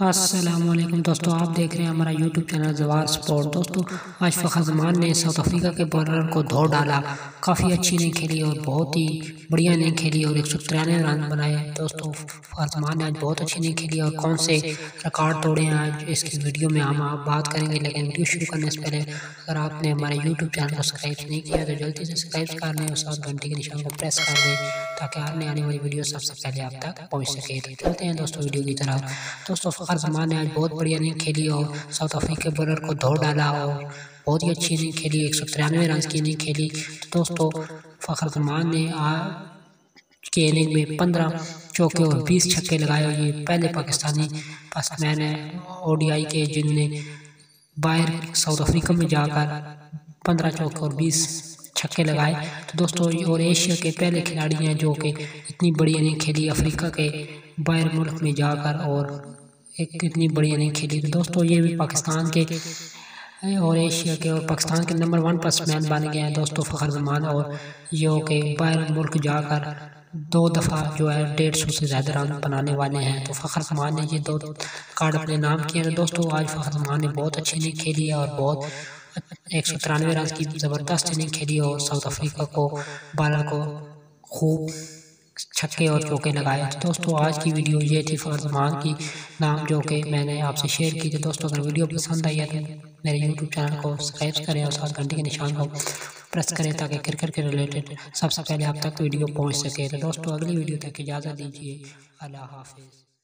السلام علیکم دوستو، آپ دیکھ رہے ہیں ہمارا یوٹیوب چینل زوار سپورٹ دوستو، آج فخر زمان نے ساؤتھ افریقہ کے بولر کو دھو ڈالا۔ کافی اچھی نہیں کھیلی اور بہت ہی بڑھیا نہیں کھیلی اور ایک سو ترانوے رن بنائے دوستو فخر نے آج بہت اچھی نہیں کھیلی اور کون سے ریکارڈ توڑے ہیں آج اس کی ویڈیو میں ہم آپ بات کریں گے، لیکن ویڈیو شروع کرنے سے پہلے اگر آپ نے ہمارے یوٹیوب چینل کو سبسکرائب نہیں کیا تو جلدی سے سبسکرائب کر لیں اور ساتھ گھنٹے کے نشان کو پریس کر دیں تاکہ آنے آنے والی ویڈیو سب سے پہلے آپ تک پہنچ سکے۔ چلتے ہیں دوستو ویڈیو کی طرح دوستو فخر زمان نے آج بہت بہت بڑھیا نہیں کھیلی اور ساؤتھ افریقہ بولر کو دھو ڈالا اور بہت ہی اچھی نہیں کھیلی، ایک سو ترانوے رنز کی نہیں کھیلی۔ تو دوستو، فخر زمان نے کے اننگ میں پندرہ چوکے اور بیس چھکے لگائے اور یہ پہلے پاکستانی پس مین ہے او ڈی آئی کے، جنہوں نے باہر ساؤتھ افریقہ میں جا کر پندرہ چوکے اور بیس چھکے لگائے۔ تو دوستو اور ایشیا کے پہلے کھلاڑی ہیں جو کہ اتنی بڑی اننگ کھیلی، افریقہ کے باہر ملک میں جا کر اور ایک اتنی بڑی نہیں کھیلی۔ تو دوستو، یہ بھی پاکستان کے اور ایشیا کے اور پاکستان کے نمبر ون پس مین بن گئے ہیں۔ دوستو، فخر زمان اور یہ کہ باہر ملک جا کر دو دفعہ جو ہے ڈیڑھ سو سے زیادہ رن بنانے والے ہیں۔ تو فخر زمان نے یہ دو کارڈ اپنے نام کیے ہیں۔ دوستو، آج فخر زمان نے بہت اچھی نہیں کھیلی ہے اور بہت ایک سو ترانوے رن کی زبردست نہیں کھیلی اور ساؤتھ افریقہ کو بالر کو خوب چھکے اور چوکے لگائے دوستو، آج کی ویڈیو یہ تھی فرزمان کی نام جو کہ میں نے آپ سے شیئر کی تھی۔ دوستو، اگر ویڈیو پسند آئی ہے تو میرے یوٹیوب چینل کو سبسکرائب کریں اور ساتھ گھنٹے کے نشان کو پریس کریں تاکہ کرکٹ کے ریلیٹڈ سب سے پہلے آپ تک ویڈیو پہنچ سکے۔ تو دوستو، اگلی ویڈیو تک اجازت دیجیے۔ اللہ حافظ۔